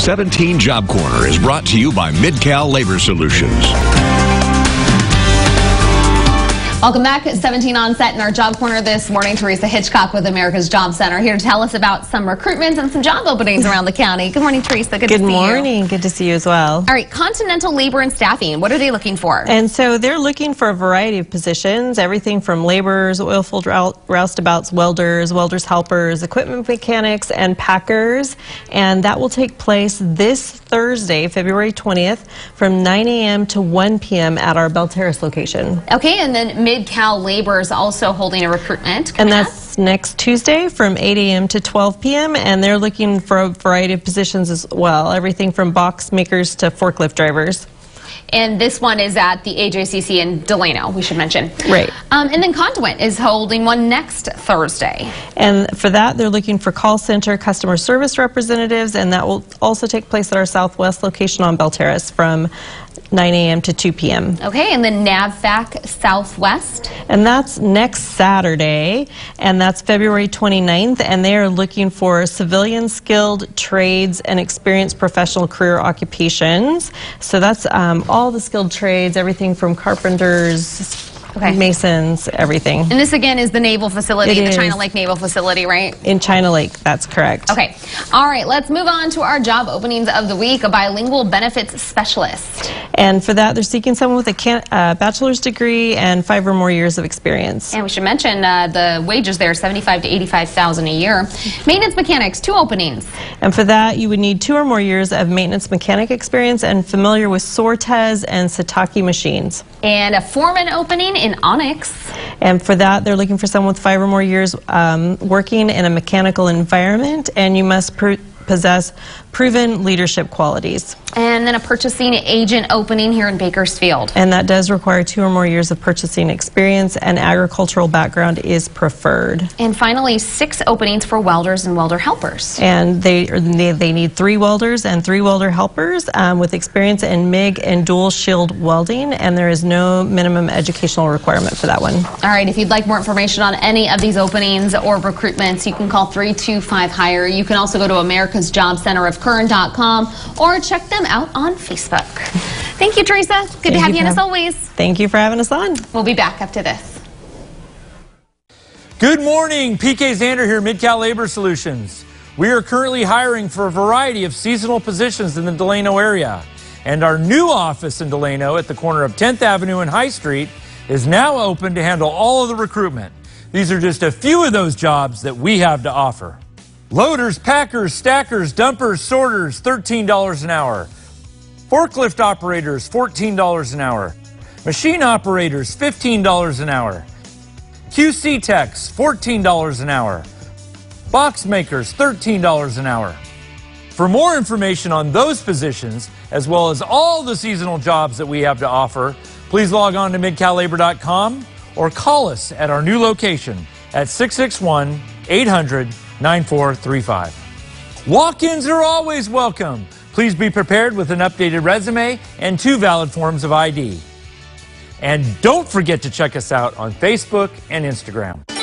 17 Job Corner is brought to you by Midcal Labor Solutions. Welcome back at 17 on set in our job corner this morning. Teresa Hitchcock with America's Job Center here to tell us about some recruitments and some job openings around the county. Good morning, Teresa. Good, Good to see morning. you. Good to see you as well. All right, Continental Labor and Staffing. What are they looking for? And so they're looking for a variety of positions, everything from laborers, oilfield roustabouts, welders, welders helpers, equipment mechanics, and packers. And that will take place this Thursday, February 20th, from 9 a.m. to 1 p.m. at our Bell Terrace location. Okay, and then Mid-Cal Labor is also holding a recruitment. And that's next Tuesday from 8 a.m. to 12 p.m. And they're looking for a variety of positions as well, everything from box makers to forklift drivers. And this one is at the AJCC in Delano, we should mention. Right. Um, and then Conduit is holding one next Thursday. And for that, they're looking for call center customer service representatives, and that will also take place at our Southwest location on Bell Terrace from 9 a.m. to 2 p.m. Okay, and then NAVFAC Southwest. And that's next Saturday, and that's February 29th, and they are looking for civilian skilled trades and experienced professional career occupations. So that's um, all the skilled trades, everything from carpenters, Okay. masons, everything. And this again is the naval facility, It the China. Lake Naval Facility, right? In China Lake, that's correct. Okay. All right, let's move on to our job openings of the week. A bilingual benefits specialist. And for that, they're seeking someone with a can- uh, bachelor's degree and five or more years of experience. And we should mention uh, the wages there, 75 to 85,000 a year. Maintenance mechanics, two openings. And for that, you would need two or more years of maintenance mechanic experience and familiar with Sortex and Satake machines. And a foreman opening in Onyx. And for that, they're looking for someone with five or more years um, working in a mechanical environment, and you must possess proven leadership qualities. And then a purchasing agent opening here in Bakersfield. And that does require two or more years of purchasing experience, and agricultural background is preferred. And finally, six openings for welders and welder helpers. and they they, they need three welders and three welder helpers um, with experience in MIG and dual shield welding, and there is no minimum educational requirement for that one. All right, if you'd like more information on any of these openings or recruitments, you can call 325 Hire. You can also go to America's Job Center of Kern.com or check them out on Facebook. Thank you, Teresa. Good to have you you in as always. Thank you for having us on. We'll be back after this. Good morning, PK Zander here, Midcal Labor Solutions. We are currently hiring for a variety of seasonal positions in the Delano area. And our new office in Delano at the corner of 10th Avenue and High Street is now open to handle all of the recruitment. These are just a few of those jobs that we have to offer. Loaders, packers, stackers, dumpers, sorters, $13 an hour. Forklift operators, $14 an hour. Machine operators, $15 an hour. QC techs, $14 an hour. Box makers, $13 an hour. For more information on those positions, as well as all the seasonal jobs that we have to offer, please log on to midcallabor.com or call us at our new location at 661 800 9435. Walk ins are always welcome. Please be prepared with an updated resume and two valid forms of ID. And don't forget to check us out on Facebook and Instagram.